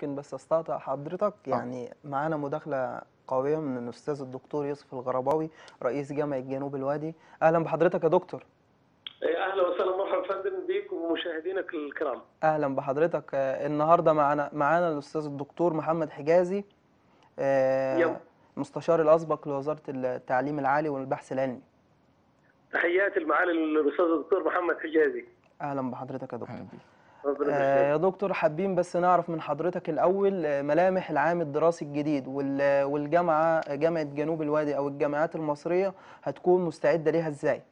ممكن بس أستقطع حضرتك. يعني معانا مداخلة قوية من الأستاذ الدكتور يوسف الغرباوي رئيس جامعة جنوب الوادي. أهلا بحضرتك يا دكتور. أهلا وسهلا. مرحبا فندم بيك ومشاهدينك الكرام. أهلا بحضرتك. آه، النهاردة معانا معانا الأستاذ الدكتور محمد حجازي آه،. مستشار الأسبق لوزارة التعليم العالي والبحث العلمي. تحياتي المعالي الأستاذ الدكتور محمد حجازي. أهلا بحضرتك يا دكتور. آه، يا دكتور حابين بس نعرف من حضرتك الأول آه، ملامح العام الدراسي الجديد وال- والجامعة جامعة جنوب الوادي أو الجامعات المصرية هتكون مستعدة ليها إزاي؟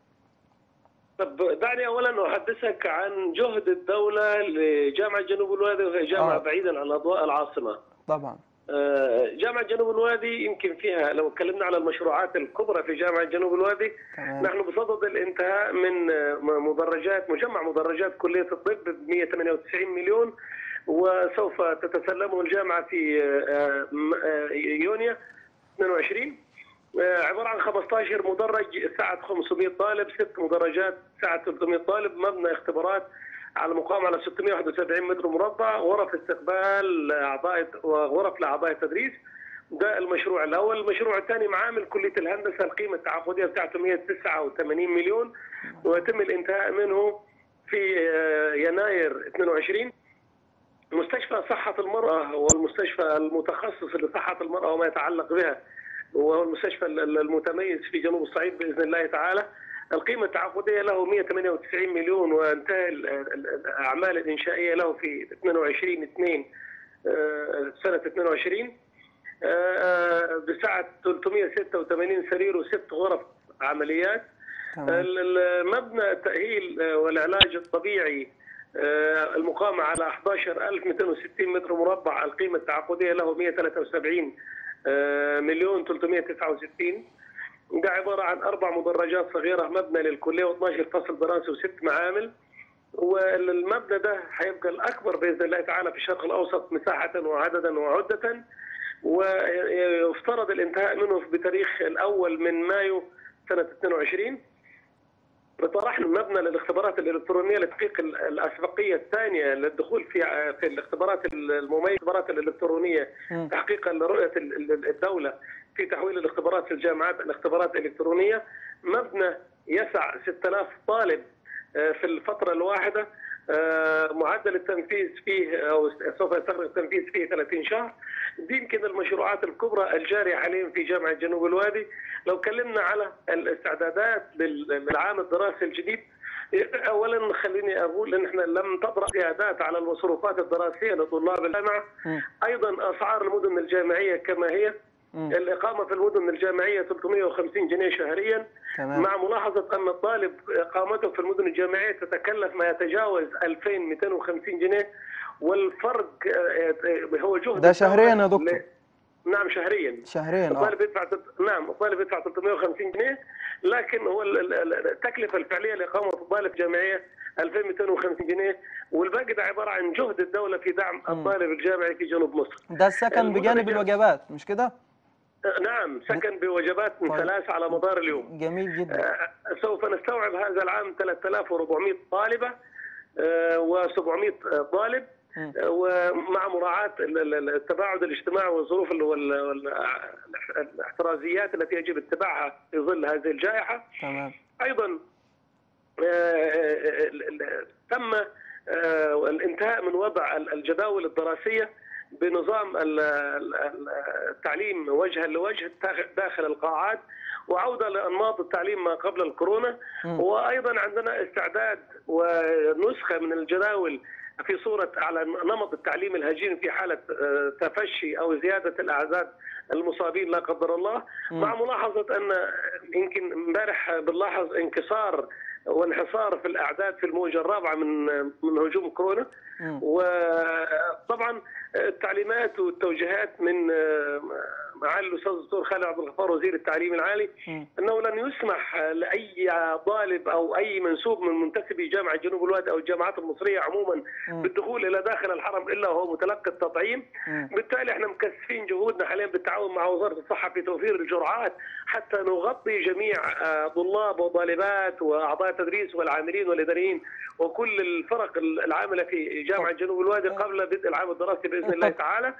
طب دعني اولا أحدثك عن جهد الدولة لجامعة جنوب الوادي وهي جامعة آه. بعيدا عن اضواء العاصمة. طبعا آه، جامعة جنوب الوادي يمكن فيها لو اتكلمنا على المشروعات الكبرى في جامعة جنوب الوادي تمام. نحن بصدد الانتهاء من آه، مدرجات مجمع مدرجات كلية الطب ب 198 مليون وسوف تتسلمه الجامعة في آه، يونيو 22 آه، عبارة عن 15 مدرج سعه 500 طالب ست مدرجات سعه 300 طالب مبنى اختبارات. على مقام على 671 متر مربع غرف استقبال أعضاء وغرف لأعضاء التدريس. ده المشروع الأول، المشروع الثاني معامل كلية الهندسة القيمة التعاقدية بتاعته 189 مليون ويتم الانتهاء منه في آه، يناير 22 مستشفى صحة المرأة هو المستشفى المتخصص لصحة المرأة وما يتعلق بها وهو المستشفى ال- المتميز في جنوب الصعيد بإذن الله تعالى. القيمة التعاقدية له 198 مليون وانتهى ال- ال- الأعمال الإنشائية له في 22 2 آه، سنة 22 آه، بسعة 386 سرير وست غرف عمليات. المبنى التأهيل آه، والعلاج الطبيعي المقام على 11260 متر مربع القيمة التعاقدية له 173 آه، مليون 369 ده عبارة عن أربع مدرجات صغيرة مبنى للكلية و12 فصل دراسي وست معامل. والمبنى ده هيبقى الأكبر بإذن الله تعالى في الشرق الأوسط مساحة وعددا وعدة. ويفترض الانتهاء منه بتاريخ الأول من مايو سنة 22 طرحنا مبنى للاختبارات الإلكترونية لتحقيق ال- الأسبقية الثانية للدخول في في الاختبارات المميزة الاختبارات الإلكترونية. تحقيقا لرؤيه ال- ال- الدولة في تحويل الاختبارات في الجامعات الاختبارات الالكترونيه مبنى يسع 6000 طالب آه، في الفترة الواحدة آه، معدل التنفيذ فيه أو سوف يستغرق التنفيذ فيه 30 شهر دي يمكن المشروعات الكبرى الجاريه حاليا في جامعه جنوب الوادي. لو اتكلمنا على الاستعدادات لل- للعام الدراسي الجديد اولا خليني أقول إن إحنا لم تطرا زيادات على المصروفات الدراسية لطلاب الجامعة. أيضا أسعار المدن الجامعية كما هي. مم. الإقامة في المدن الجامعية 350 جنيه شهريا. تمام. مع ملاحظة أن الطالب إقامته في المدن الجامعية تتكلف ما يتجاوز 2250 جنيه. والفرق آه، آه، هو جهد ده الدولة يا دكتور؟ ل- نعم شهريا شهريا آه الطالب يدفع تلت- نعم الطالب يدفع 350 جنيه لكن هو ال- ال- ال- التكلفة الفعلية لإقامة الطالب جامعية 2250 جنيه والباقي ده عبارة عن جهد الدولة في دعم الطالب الجامعي في جنوب مصر. ده السكن بجانب الوجبات مش كده؟ آه، نعم سكن بوجبات من طيب. ثلاث على مدار اليوم. جميل جدا آه، سوف نستوعب هذا العام 3400 طالبة و700 طالب. آه، ومع ال- التباعد الاجتماعي والظروف ال- وال- وال- الاحترازيات التي يجب اتباعها في ظل هذه الجائحة. تمام أيضا آه، ال- تم آه، الانتهاء من وضع ال- الجداول الدراسية بنظام ال- ال- ال- التعليم وجها لوجه داخل- القاعات وعودة لأنماط التعليم ما قبل الكورونا. وأيضا عندنا استعداد ونسخة من الجداول في صورة على نمط التعليم الهجين في حالة آه، تفشي أو زيادة الاعداد المصابين لا قدر الله. مع ملاحظة أن يمكن امبارح بنلاحظ انكسار وانحصار في الأعداد في الموجة الرابعة من من هجوم كورونا. وطبعا التعليمات والتوجيهات من معالي الأستاذ الدكتور خالد عبد الغفار وزير التعليم العالي. أنه لن يسمح لأي طالب أو أي منسوب من منتسبي جامعة جنوب الوادي أو الجامعات المصرية عموما. بالدخول إلى داخل الحرم إلا وهو متلقي التطعيم. بالتالي إحنا مكثفين جهودنا حاليا بالتعاون مع وزارة الصحة في توفير الجرعات حتى نغطي جميع آه، طلاب وطالبات وأعضاء التدريس والعاملين والإداريين وكل الفرق العاملة في جامعة جنوب الوادي قبل بدء العام الدراسي بإذن الله تعالى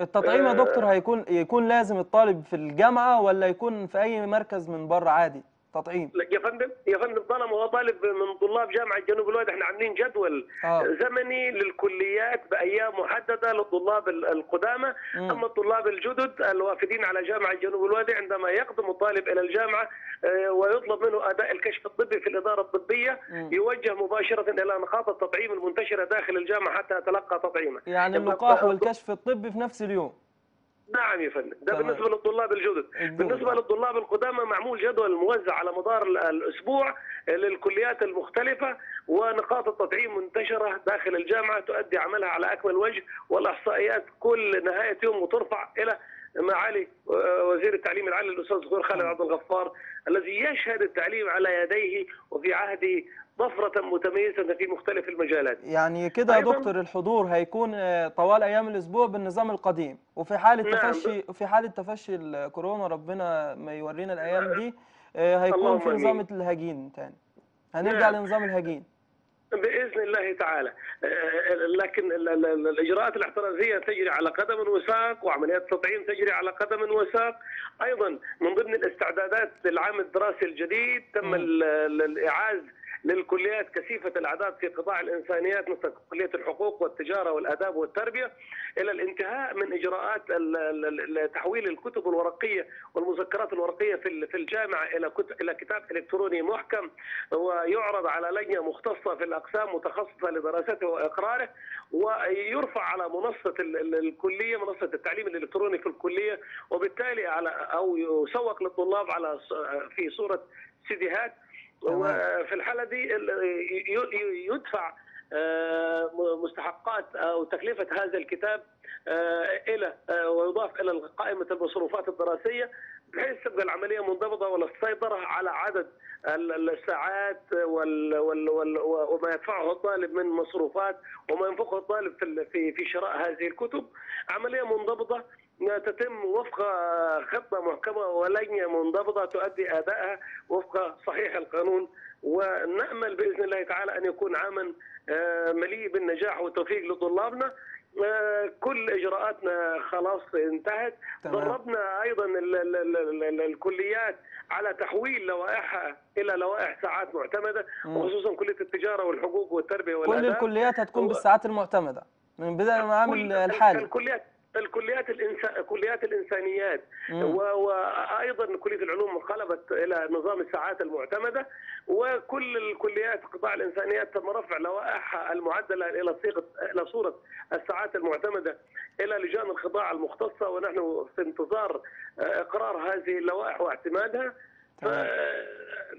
التطعيم يا آه. دكتور هيكون يكون لازم الطالب في الجامعة ولا يكون في أي مركز من بره عادي تطعيم. يا فندم يا فندم طالما هو طالب من طلاب جامعة جنوب الوادي إحنا عاملين جدول آه. زمني للكليات بأيام محددة للطلاب ال- القدامى. أما الطلاب الجدد الوافدين على جامعة جنوب الوادي عندما يقدم الطالب إلى الجامعة آه، ويطلب منه أداء الكشف الطبي في الإدارة الطبية. مم. يوجه مباشرة إلى نقاط التطعيم المنتشرة داخل الجامعة حتى يتلقى تطعيمه. يعني اللقاح والكشف الطبي في نفس اليوم. نعم يا فندم ده تمام. بالنسبة للطلاب الجدد. بالنسبة للطلاب القدامى معمول جدول موزع على مدار ال- الأسبوع للكليات المختلفة ونقاط التطعيم منتشرة داخل الجامعة تؤدي عملها على أكمل وجه والأحصائيات كل نهاية يوم وترفع إلى معالي آه، وزير التعليم العالي الأستاذ الدكتور خالد عبد الغفار الذي يشهد التعليم على يديه وفي عهده طفره متميزة في مختلف المجالات يعني كده يا. دكتور الحضور هيكون آه، طوال أيام الأسبوع بالنظام القديم وفي حالة نعم. تفشي في حالة تفشي الكورونا ربنا ما يورينا الأيام دي آه، هيكون في نظام. الهجين تاني هنرجع نعم. لنظام الهجين بإذن الله تعالى. آه، لكن ال- ال- ال- الإجراءات الاحترازية تجري على قدم وساق وعمليات التطعيم تجري على قدم وساق. أيضا من ضمن الاستعدادات للعام الدراسي الجديد تم الإعاز للكليات كثيفة الأعداد في قطاع الإنسانيات مثل كلية الحقوق والتجارة والآداب والتربية إلى الانتهاء من ال- تحويل الكتب الورقية والمذكرات الورقية في ال- في الجامعة إلى كت- إلى كتاب إلكتروني محكم ويعرض على لجنة مختصة في الأقسام متخصصة لدراسته وإقراره ويرفع على منصة ال- ال- الكلية منصة التعليم الإلكتروني في الكلية وبالتالي على أو يسوق للطلاب على في صورة سيديهات. وفي الحالة دي يدفع مستحقات أو تكلفة هذا الكتاب آه، إلى آه، ويضاف إلى قائمه المصروفات الدراسية بحيث تبقى العملية منضبطة والسيطره على عدد ال- ال- الساعات وال وال وال وما يدفعه الطالب من مصروفات وما ينفقه الطالب في ال- في في شراء هذه الكتب. عملية منضبطة تتم وفق خطة محكمة ولجنه منضبطة تؤدي ادائها وفق صحيح القانون ونأمل بإذن الله تعالى أن يكون عاما آه، مليء بالنجاح والتوفيق لطلابنا. آه، كل إجراءاتنا خلاص انتهت. دربنا أيضا ال ال ال ال ال الكليات على تحويل لوائحها إلى لوائح ساعات معتمدة. وخصوصا كلية التجارة والحقوق والتربية كل والآداب. الكليات هتكون بالساعات المعتمدة. من بداية المعامل كل الحالي. الكليات الكليات الإنسان كليات الإنسانيات مم. و- وأيضا كلية العلوم انقلبت إلى نظام الساعات المعتمدة وكل الكليات قطاع الإنسانيات تم رفع لوائحها المعدلة إلى صيغة إلى صورة الساعات المعتمدة إلى لجان الخضاع المختصة ونحن في انتظار آه، إقرار هذه اللوائح واعتمادها.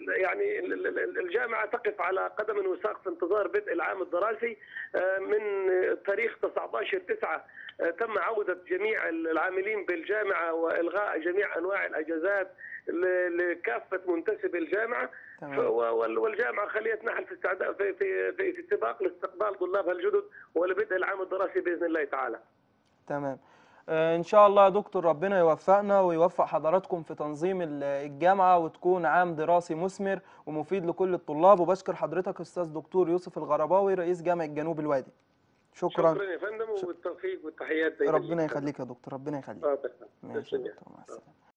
يعني ال- ال- ال- الجامعة تقف على قدم وساق في انتظار بدء العام الدراسي آه، من تاريخ 19 9 تم عودة جميع العاملين بالجامعة وإلغاء جميع أنواع الأجازات لكافة منتسبي الجامعة. والجامعة خليت نحل في استعداد في في في في سباق لاستقبال طلابها الجدد ولبدء العام الدراسي بإذن الله تعالى. تمام. آه، إن شاء الله يا دكتور ربنا يوفقنا ويوفق حضراتكم في تنظيم ال- الجامعة وتكون عام دراسي مثمر ومفيد لكل الطلاب وبشكر حضرتك أستاذ دكتور يوسف الغرباوي رئيس جامعة جنوب الوادي شكرا شكرا يا فندم والتوفيق والتحيات ربنا ليك. يخليك يا دكتور ربنا يخليك آه،. ماشي يا. دكتور مع السلامة